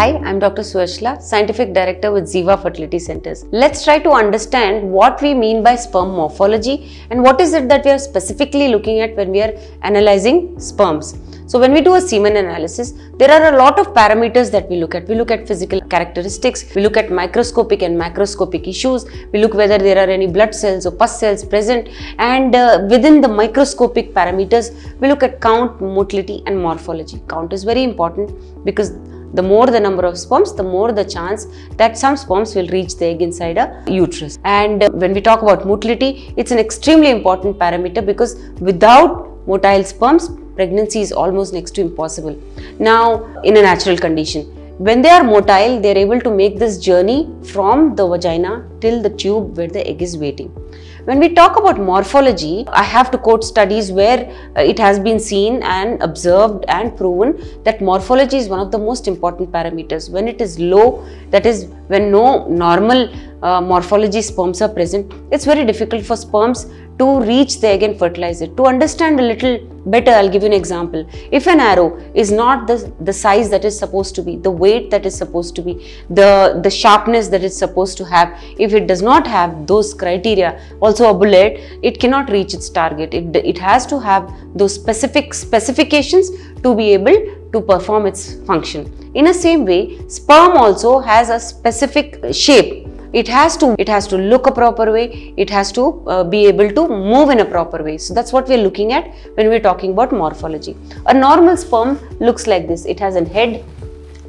Dr. Suvarchala, Scientific Director with Ziva Fertility Centers. Let's try to understand what we mean by sperm morphology and what is it that we are specifically looking at when we are analyzing sperms. So when we do a semen analysis, there are a lot of parameters that we look at. We look at physical characteristics, we look at microscopic and macroscopic issues, we look whether there are any blood cells or pus cells present and uh, within the microscopic parameters, we look at count, motility and morphology. Count is very important because the more the number of sperms, the more the chance that some sperms will reach the egg inside a uterus. And uh, when we talk about motility, it's an extremely important parameter because without motile sperms, pregnancy is almost next to impossible. Now, in a natural condition, when they are motile, they are able to make this journey from the vagina till the tube where the egg is waiting. When we talk about morphology, I have to quote studies where uh, it has been seen and observed and proven that morphology is one of the most important parameters. When it is low, that is when no normal uh, morphology sperms are present, it's very difficult for sperms to reach the egg and fertilize it. To understand a little better, I'll give you an example. If an arrow is not the, the size that is supposed to be, the weight that is supposed to be, the, the sharpness that it's supposed to have, if it does not have those criteria, also a bullet, it cannot reach its target. It, it has to have those specific specifications to be able to perform its function. In the same way, sperm also has a specific shape. It has to it has to look a proper way. It has to uh, be able to move in a proper way. So that's what we're looking at when we're talking about morphology. A normal sperm looks like this. It has a head.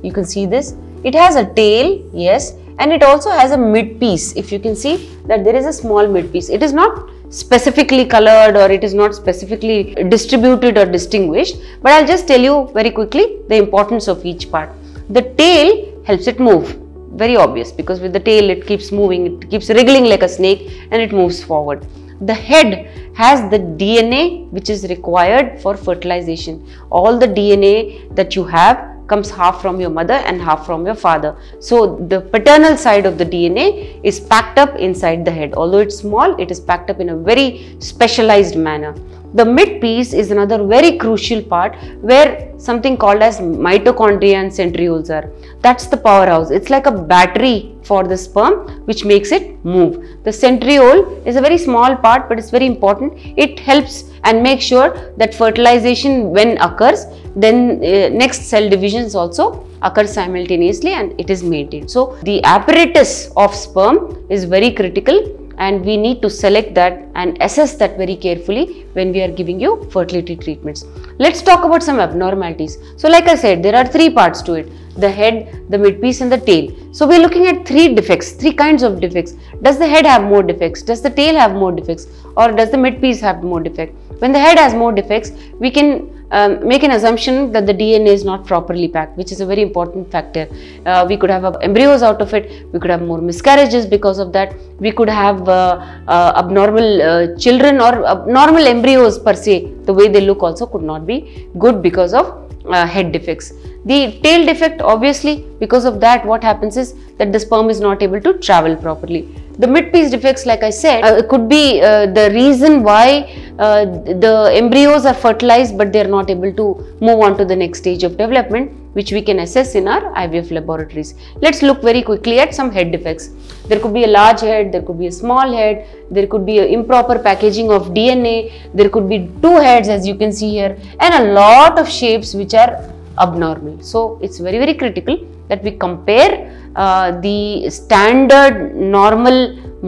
You can see this. It has a tail. Yes and it also has a mid piece if you can see that there is a small mid piece it is not specifically colored or it is not specifically distributed or distinguished but i'll just tell you very quickly the importance of each part the tail helps it move very obvious because with the tail it keeps moving, it keeps wriggling like a snake and it moves forward. The head has the DNA which is required for fertilization. All the DNA that you have comes half from your mother and half from your father. So the paternal side of the DNA is packed up inside the head. Although it's small, it is packed up in a very specialized manner. The mid piece is another very crucial part where something called as mitochondria and centrioles are. That's the powerhouse. It's like a battery for the sperm which makes it move. The centriole is a very small part but it's very important. It helps and make sure that fertilization when occurs then uh, next cell divisions also occur simultaneously and it is maintained. So the apparatus of sperm is very critical and we need to select that and assess that very carefully when we are giving you fertility treatments. Let's talk about some abnormalities. So like I said, there are three parts to it, the head, the midpiece and the tail. So we're looking at three defects, three kinds of defects. Does the head have more defects? Does the tail have more defects? Or does the midpiece have more defects? When the head has more defects, we can um, make an assumption that the DNA is not properly packed, which is a very important factor. Uh, we could have uh, embryos out of it, we could have more miscarriages because of that, we could have uh, uh abnormal uh, children or abnormal embryos per se. The way they look also could not be good because of uh, head defects. The tail defect obviously because of that what happens is that the sperm is not able to travel properly. The mid-piece defects like I said uh, could be uh, the reason why uh, the embryos are fertilized but they are not able to move on to the next stage of development which we can assess in our IVF laboratories. Let's look very quickly at some head defects. There could be a large head, there could be a small head, there could be improper packaging of DNA, there could be two heads as you can see here and a lot of shapes which are abnormal. So, it's very very critical that we compare uh, the standard normal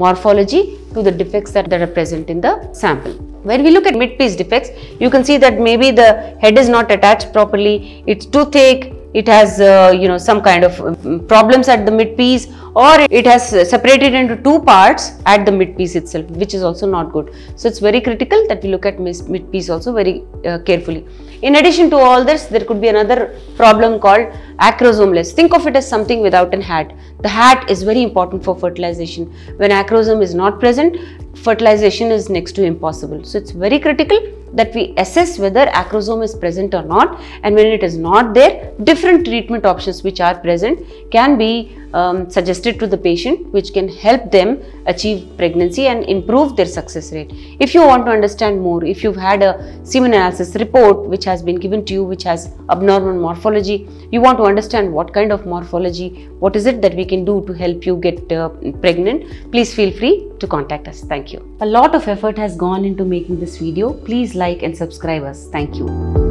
morphology to the defects that, that are present in the sample. When we look at mid-piece defects, you can see that maybe the head is not attached properly, it's too thick, it has uh, you know some kind of um, problems at the mid piece or it has separated into two parts at the mid piece itself which is also not good. So it's very critical that we look at mid piece also very uh, carefully. In addition to all this there could be another problem called acrosomeless think of it as something without an hat. The hat is very important for fertilization. When acrosome is not present fertilization is next to impossible. So it's very critical that we assess whether acrosome is present or not and when it is not there different treatment options which are present can be um, suggested to the patient which can help them achieve pregnancy and improve their success rate. If you want to understand more, if you've had a semen analysis report which has been given to you which has abnormal morphology, you want to understand what kind of morphology, what is it that we can do to help you get uh, pregnant, please feel free to contact us. Thank you. A lot of effort has gone into making this video. Please like and subscribe us. Thank you.